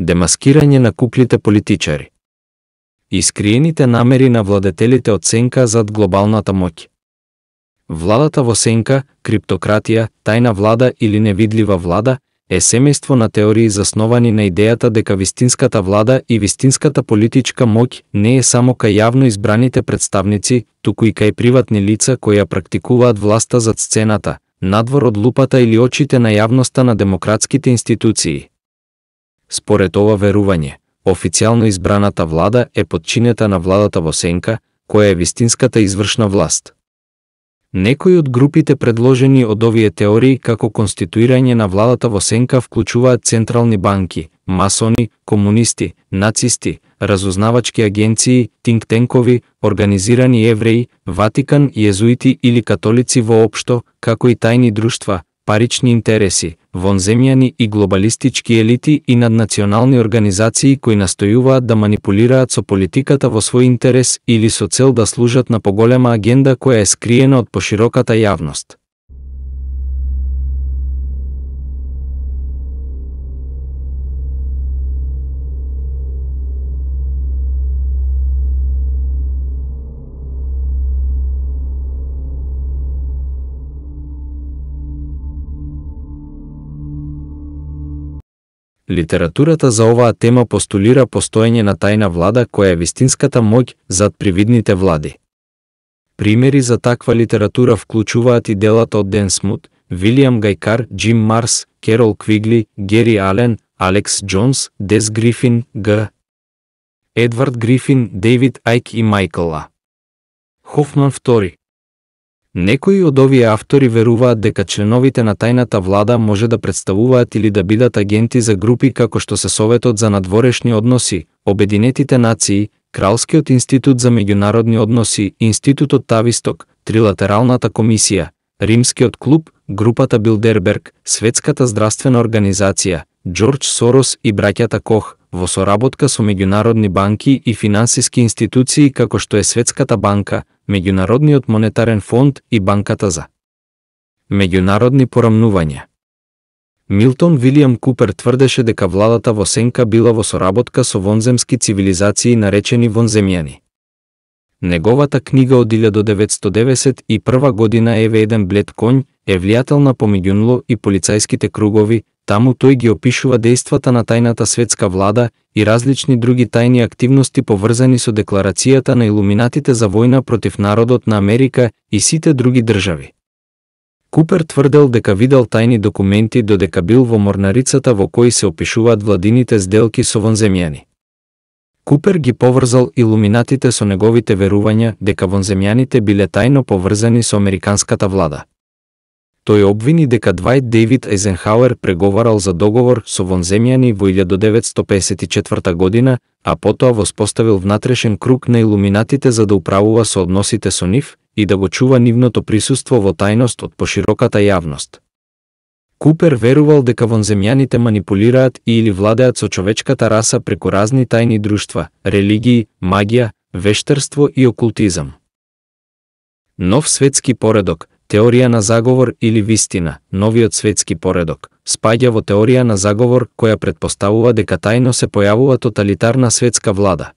демаскирање на куклите политичари. Искриените намери на владетелите од сенка зад глобалната моќ. Владата во сенка, криптократија, тајна влада или невидлива влада е семејство на теории засновани на идејата дека вистинската влада и вистинската политичка моќ не е само кај јавно избраните представници, туку и кај приватни лица кои ја практикуваат власта зад сцената, надвор од лупата или очите на јавноста на демократските институции. Според ова верување, официјално избраната влада е подчинета на владата во сенка, која е вистинската извршна власт. Некои од групите предложени од овие теории како конституирање на владата во сенка вклучуваат централни банки, масони, комунисти, нацисти, разузнавачки агенции, тинктенкови, организирани евреи, Ватикан, језуити или католици воопшто, како и тајни друштва, парични интереси, вонземјани и глобалистички елити и наднационални организации кои настојуваат да манипулираат со политиката во свој интерес или со цел да служат на поголема агенда која е скриена од пошироката јавност. Литературата за оваа тема постулира постоење на тајна влада која е вистинската моќ зад привидните влади. Примери за таква литература вклучуваат и делата од Ден Смут, Вилиам Гайкар, Джим Марс, Керол Квигли, Гери Ален, Алекс Джонс, Дес Грифин, Г. Едвард Грифин, Дейвид Айк и Майкл А. Хофман II. Некои од овие автори веруваат дека членовите на тајната влада може да представуваат или да бидат агенти за групи како што се Советот за надворешни односи, Обединетите нации, Кралскиот институт за меѓународни односи, Институтот Тависток, Трилатералната комисија, Римскиот клуб, групата Билдерберг, Светската здравствена организација, Џорџ Сорос и браќата Кох, во соработка со меѓународни банки и финансиски институции како што е Светската банка, Меѓународниот монетарен фонд и Банката за меѓународни порамнувања. Милтон Вилијам Купер тврдеше дека владата во Сенка била во соработка со вонземски цивилизации наречени вонземјани. Неговата книга од 1991 година Еве еден блед конј е влијателна помеѓу и полицајските кругови, Таму тој ги опишува дејствата на тајната светска влада и различни други тајни активности поврзани со декларацијата на илуминатите за војна против народот на Америка и сите други држави. Купер тврдел дека видел тајни документи додека бил во морнарицата во кои се опишуваат владините сделки со вонземјани. Купер ги поврзал илуминатите со неговите верувања дека вонземјаните биле тајно поврзани со американската влада. Тој обвини дека Двајт Дейвид Ейзенхауер преговарал за договор со вонземјани во 1954 година, а потоа воспоставил внатрешен круг на илуминатите за да управува со односите со нив и да го чува нивното присуство во тајност од пошироката јавност. Купер верувал дека вонземјаните манипулираат и или владеат со човечката раса преку разни тајни друштва, религии, магија, вештерство и окултизам. Нов светски поредок, Теорија на заговор или вистина, новиот светски поредок, спаѓа во теорија на заговор која предпоставува дека тајно се појавува тоталитарна светска влада.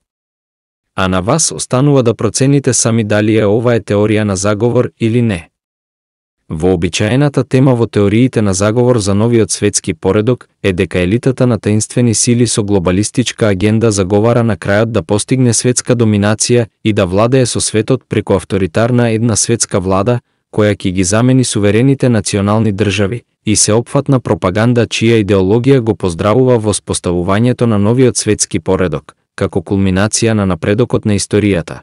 А на вас останува да процените сами дали е ова е теорија на заговор или не. Вообичаената тема во теориите на заговор за новиот светски поредок е дека елитата на таинствени сили со глобалистичка агенда заговара на крајот да постигне светска доминација и да владее со светот преку авторитарна една светска влада, која ќе ги замени суверените национални држави и се опфатна пропаганда чија идеологија го поздравува во споставувањето на новиот светски поредок, како кулминација на напредокот на историјата.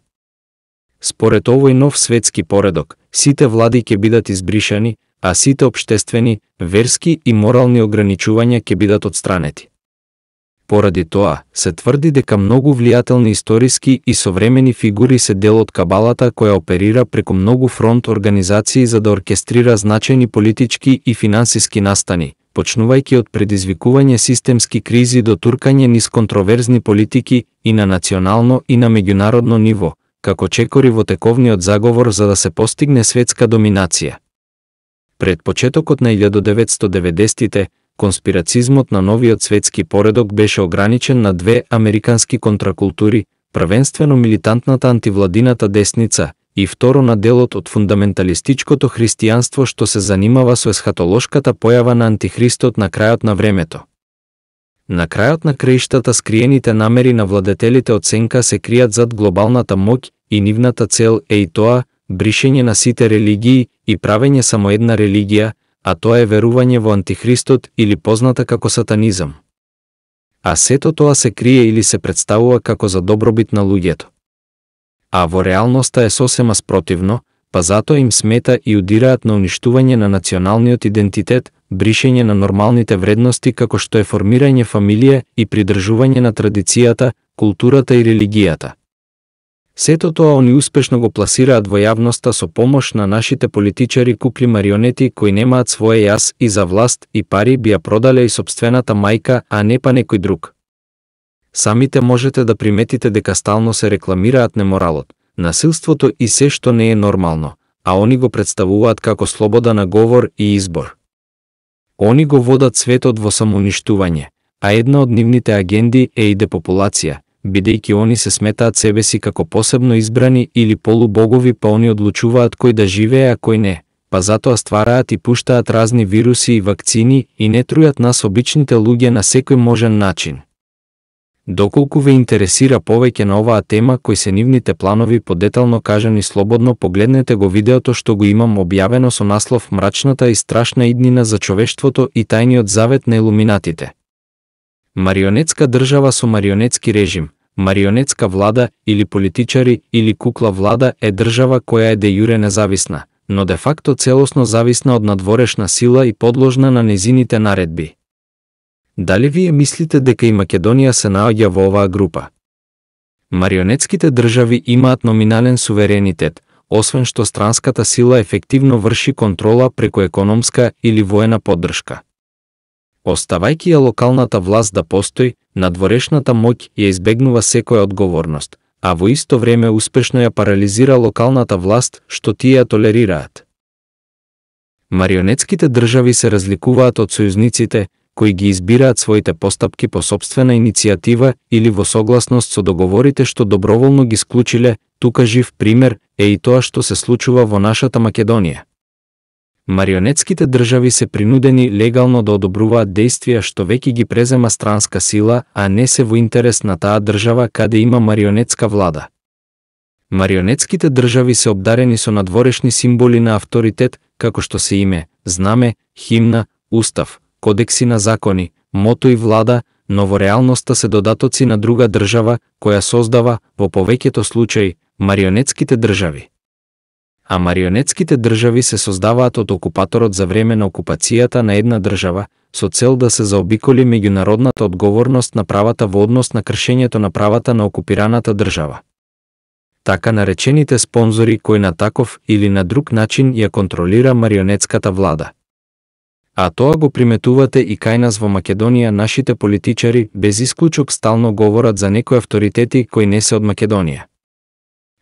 Според овој нов светски поредок, сите влади ќе бидат избришани, а сите обштествени, верски и морални ограничувања ќе бидат отстранети. Поради тоа, се тврди дека многу влијателни историски и современи фигури се дел од кабалата која оперира преку многу фронт организации за да оркестрира значени политички и финансиски настани, почнувајќи од предизвикување системски кризи до туркање низ контроверзни политики и на национално и на меѓународно ниво, како чекори во тековниот заговор за да се постигне светска доминација. Пред почетокот на 1990-тите, конспирацизмот на новиот светски поредок беше ограничен на две американски контракултури, првенствено милитантната антивладината десница и второ на делот од фундаменталистичкото христијанство што се занимава со есхатолошката појава на антихристот на крајот на времето. На крајот на краиштата скриените намери на владетелите од сенка се кријат зад глобалната моќ и нивната цел е и тоа, бришење на сите религии и правење само една религија, а тоа е верување во антихристот или позната како сатанизам. А сето тоа се крие или се представува како за добробит на луѓето. А во реалноста е сосема спротивно, па затоа им смета и удираат на уништување на националниот идентитет, бришење на нормалните вредности како што е формирање фамилија и придржување на традицијата, културата и религијата. Сето тоа они успешно го пласираат во јавноста со помош на нашите политичари купли марионети кои немаат своje јас и за власт и пари би ја продале и собствената мајка, а не па некој друг. Самите можете да приметите дека стално се рекламираат неморалот, насилството и се што не е нормално, а они го представуваат како слобода на говор и избор. Они го водат светот во самоуништување, а една од нивните агенди е и депопулација, бидејќи они се сметаат себе си како посебно избрани или полубогови, па они одлучуваат кој да живее, а кој не, па затоа ствараат и пуштаат разни вируси и вакцини и не трујат нас обичните луѓе на секој можен начин. Доколку ве интересира повеќе на оваа тема кои се нивните планови подетално кажани слободно погледнете го видеото што го имам објавено со наслов Мрачната и страшна иднина за човештвото и тајниот завет на илуминатите. Марионетска држава со марионетски режим, марионетска влада или политичари или кукла влада е држава која е де јуре независна, но де факто целосно зависна од надворешна сила и подложна на незините наредби. Дали вие мислите дека и Македонија се наоѓа во оваа група? Марионетските држави имаат номинален суверенитет, освен што странската сила ефективно врши контрола преку економска или воена поддршка. Оставајќи ја локалната власт да постои, надворешната моќ ја избегнува секоја одговорност, а во исто време успешно ја парализира локалната власт што тие ја толерираат. Марионетските држави се разликуваат од сојузниците, кои ги избираат своите постапки по собствена иницијатива или во согласност со договорите што доброволно ги склучиле, тука жив пример е и тоа што се случува во нашата Македонија марионетските држави се принудени легално да одобруваат действија што веќе ги презема странска сила, а не се во интерес на таа држава каде има марионетска влада. Марионетските држави се обдарени со надворешни символи на авторитет, како што се име, знаме, химна, устав, кодекси на закони, мото и влада, но во реалноста се додатоци на друга држава која создава, во повеќето случаи, марионетските држави а марионетските држави се создаваат од окупаторот за време на окупацијата на една држава, со цел да се заобиколи меѓународната одговорност на правата во однос на кршењето на правата на окупираната држава. Така наречените спонзори кои на таков или на друг начин ја контролира марионетската влада. А тоа го приметувате и кај нас во Македонија нашите политичари без исклучок стално говорат за некои авторитети кои не се од Македонија.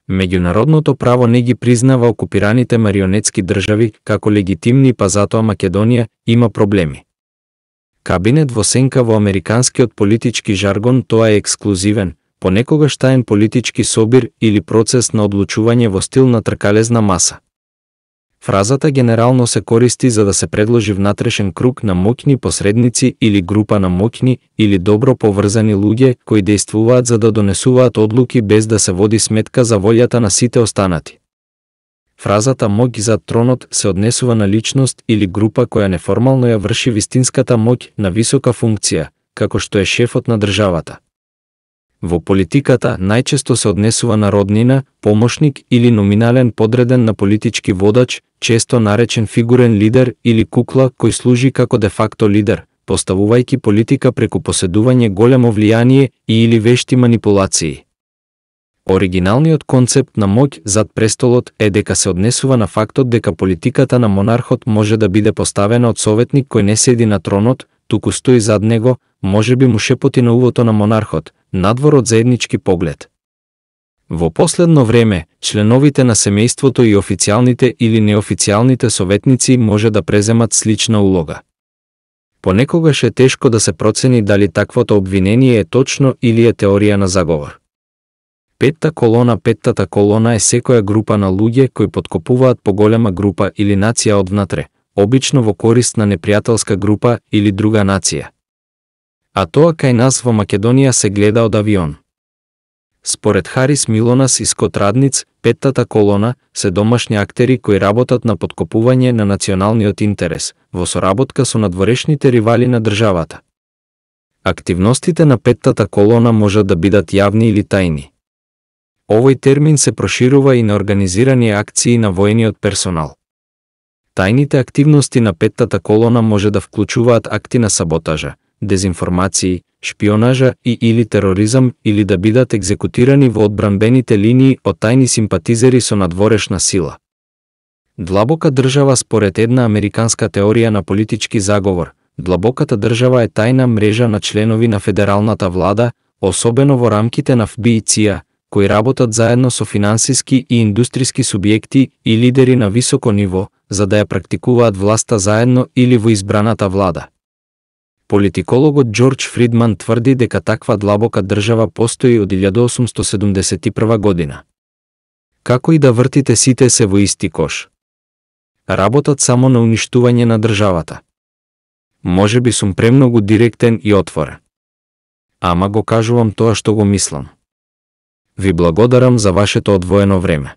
Меѓународното право не ги признава окупираните марионетски држави како легитимни, па затоа Македонија има проблеми. Кабинет во сенка во американскиот политички жаргон тоа е ексклузивен, понекогаш таен политички собир или процес на одлучување во стил на тркалезна маса. Фразата генерално се користи за да се предложи внатрешен круг на моќни посредници или група на моќни или добро поврзани луѓе кои действуваат за да донесуваат одлуки без да се води сметка за волјата на сите останати. Фразата моќ за тронот се однесува на личност или група која неформално ја врши вистинската моќ на висока функција, како што е шефот на државата. Во политиката најчесто се однесува на роднина, помошник или номинален подреден на политички водач, често наречен фигурен лидер или кукла кој служи како де факто лидер, поставувајќи политика преку поседување големо влијание и или вешти манипулации. Оригиналниот концепт на моќ зад престолот е дека се однесува на фактот дека политиката на монархот може да биде поставена од советник кој не седи на тронот, туку стои зад него, може би му шепоти на увото на монархот, надвор од заеднички поглед. Во последно време, членовите на семејството и официјалните или неофицијалните советници може да преземат слична улога. Понекогаш е тешко да се процени дали таквото обвинение е точно или е теорија на заговор. Петта колона Петтата колона е секоја група на луѓе кои подкопуваат поголема група или нација одвнатре, обично во корист на непријателска група или друга нација. А тоа кај нас во Македонија се гледа од авион. Според Харис Милонас и Скот Радниц, петтата колона се домашни актери кои работат на подкопување на националниот интерес, во соработка со надворешните ривали на државата. Активностите на петтата колона можат да бидат јавни или тајни. Овој термин се проширува и на организирани акции на воениот персонал. Тајните активности на петтата колона може да вклучуваат акти на саботажа, дезинформации, шпионажа и или тероризам или да бидат екзекутирани во одбранбените линии од тајни симпатизери со надворешна сила. Длабока држава според една американска теорија на политички заговор, длабоката држава е тајна мрежа на членови на федералната влада, особено во рамките на ФБИ-ЦИА, кои работат заедно со финансиски и индустријски субјекти и лидери на високо ниво, за да ја практикуваат власта заедно или во избраната влада. Политикологот Џорџ Фридман тврди дека таква длабока држава постои од 1871 година. Како и да вртите сите се во исти кош. Работат само на уништување на државата. Може би сум премногу директен и отворен. Ама го кажувам тоа што го мислам. Ви благодарам за вашето одвоено време.